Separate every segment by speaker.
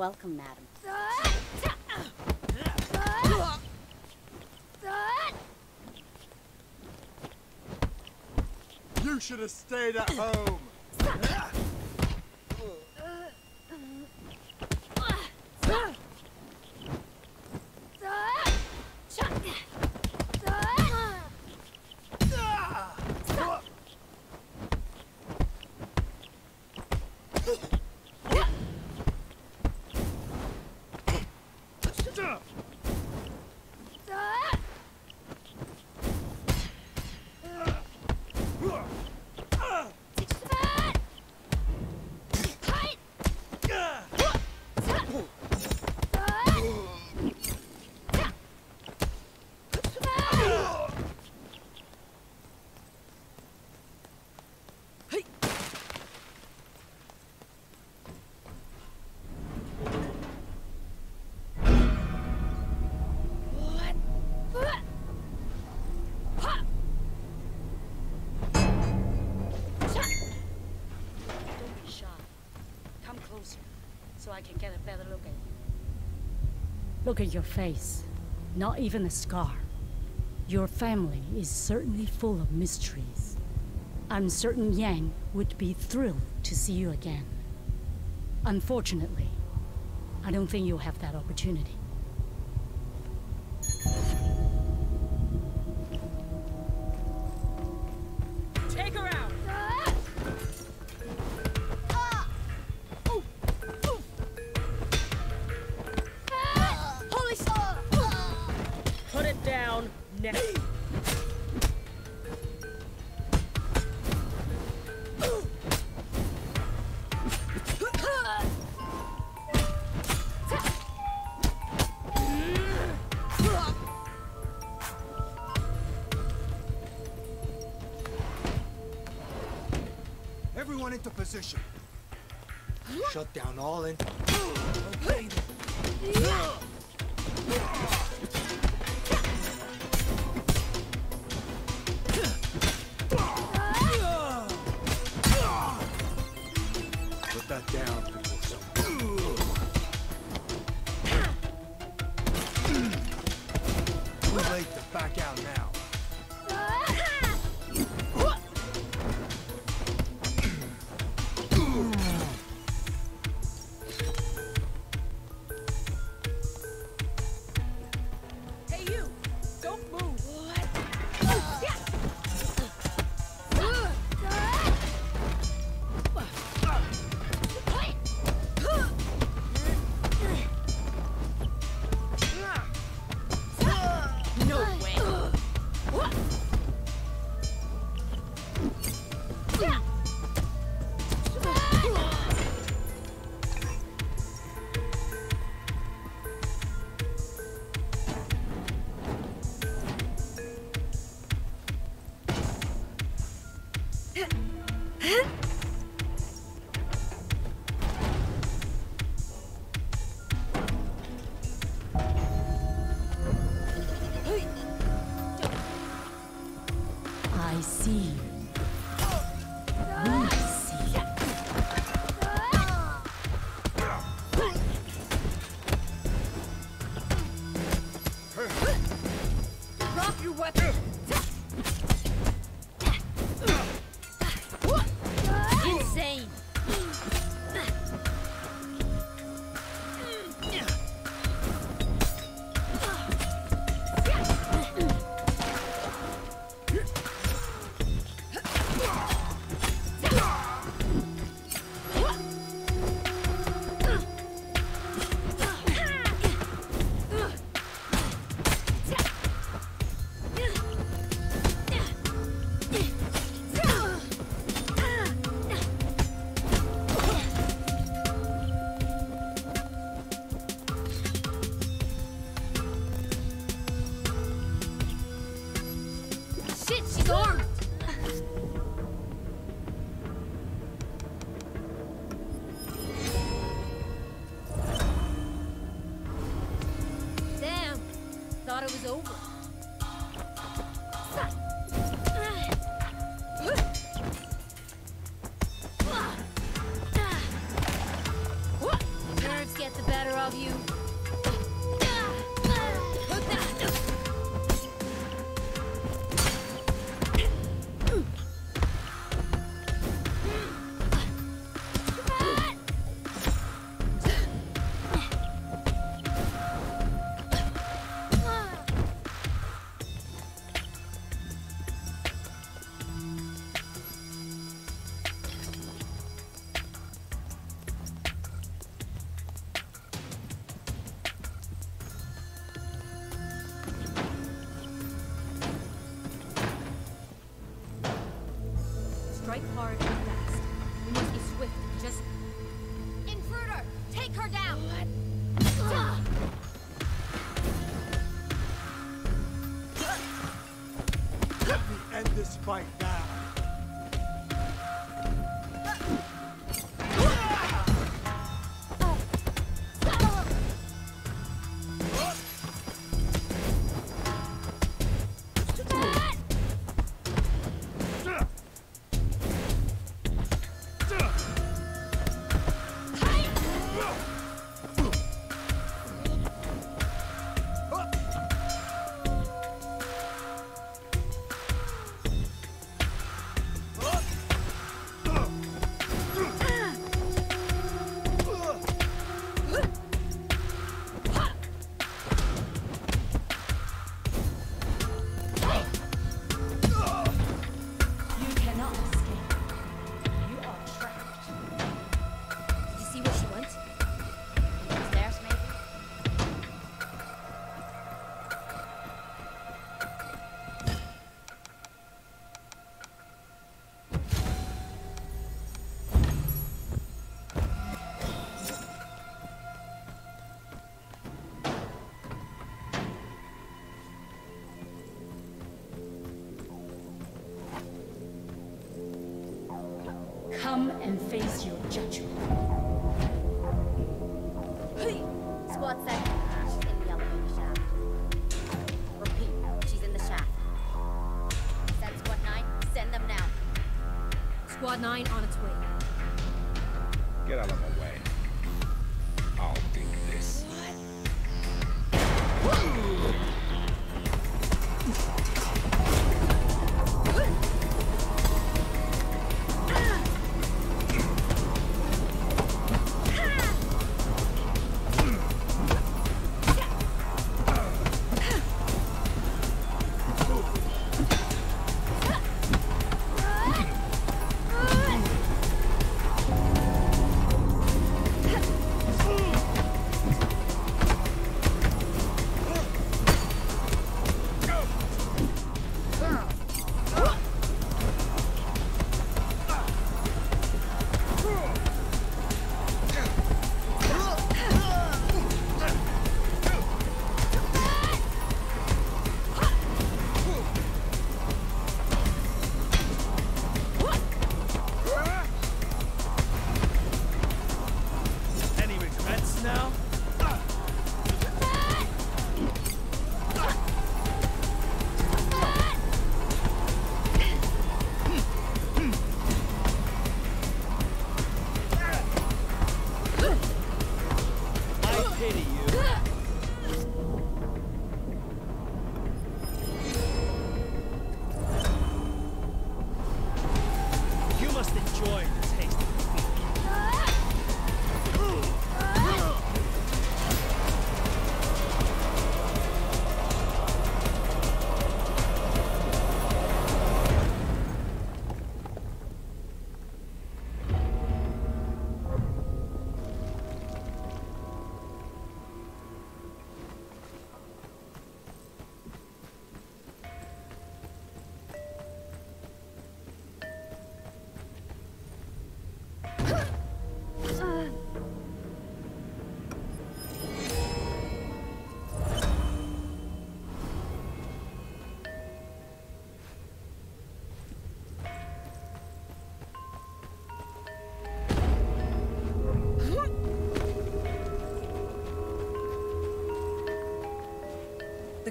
Speaker 1: Welcome, madam.
Speaker 2: You should have stayed at home.
Speaker 1: Don't be shy. Come closer, so I can get a better look at you. Look at your face. Not even a scar. Your family is certainly full of mysteries. I'm certain Yang would be thrilled to see you again. Unfortunately, I don't think you'll have that opportunity.
Speaker 2: Everyone into position. Shut down all in. Put
Speaker 3: Come and face your judgment.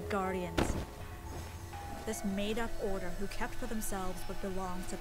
Speaker 4: guardians. This made-up order who kept for themselves what belong to...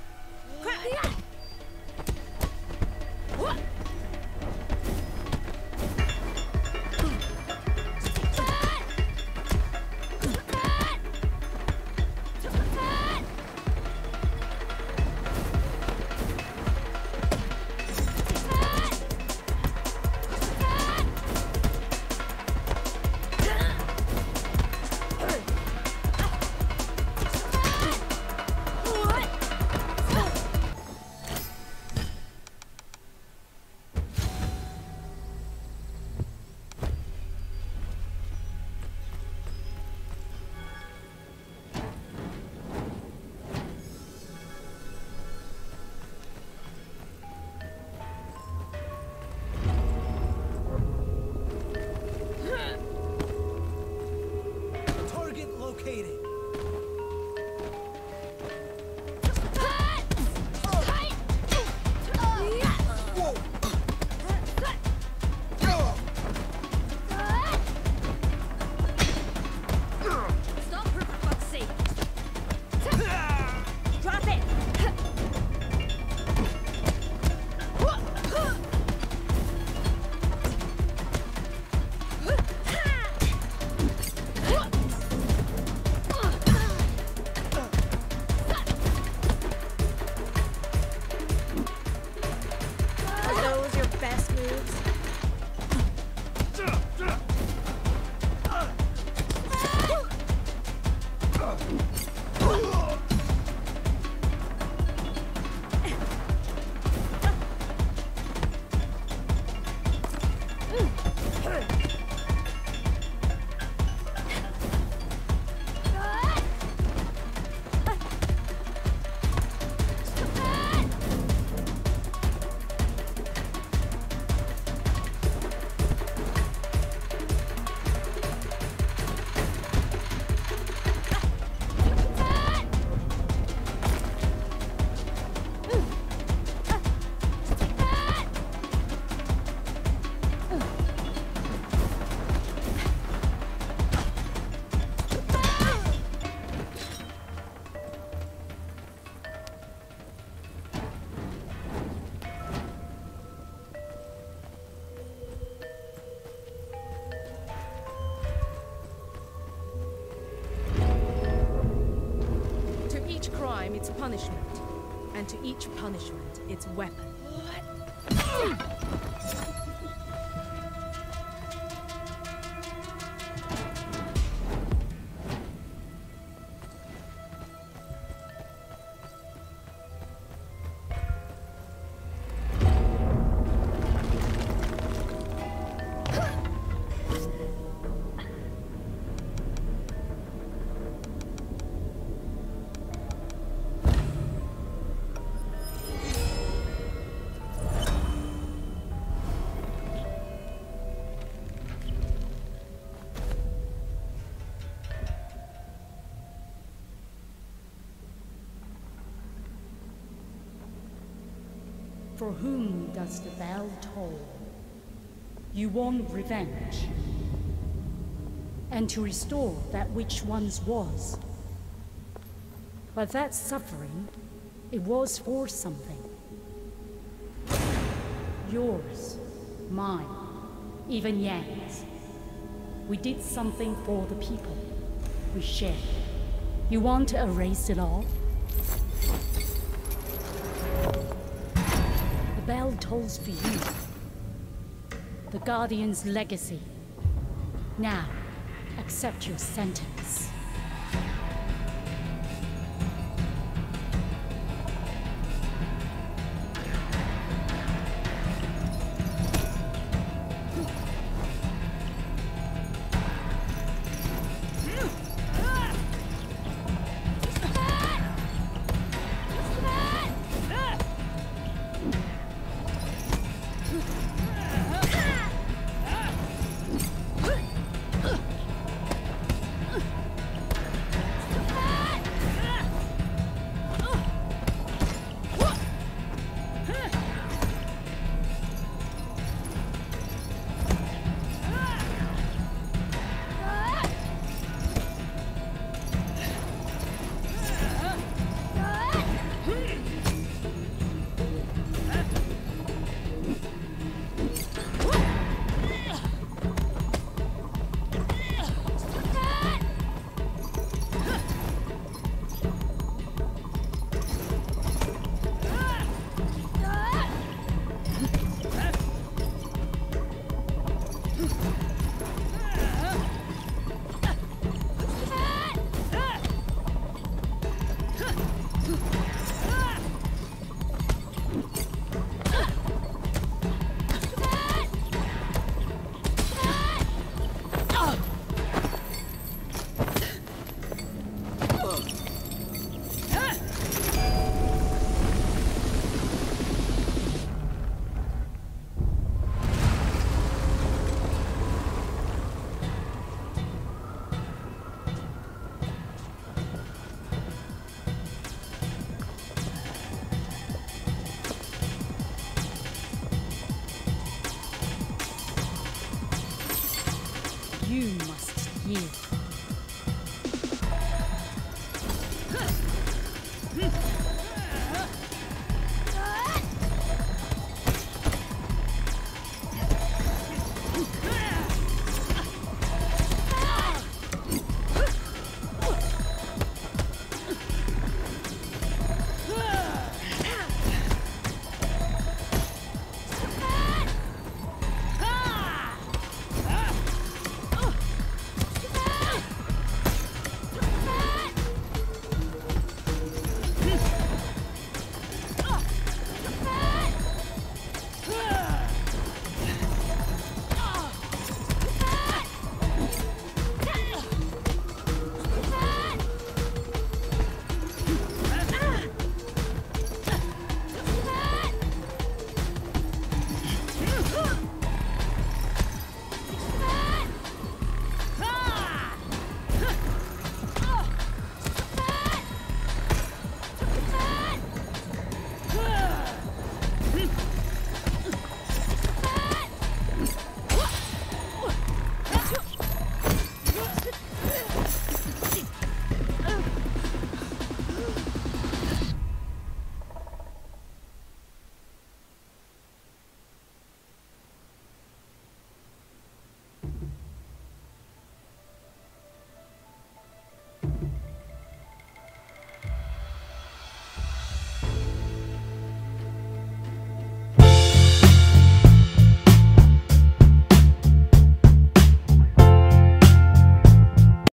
Speaker 5: punishment, its weapon.
Speaker 1: For whom does the bell toll? You want revenge. And to restore that which once was. But that suffering, it was for something. Yours, mine, even Yang's. We did something for the people. We shared. You want to erase it all? Bell tolls for you. The Guardian's legacy. Now, accept your sentence. Yield.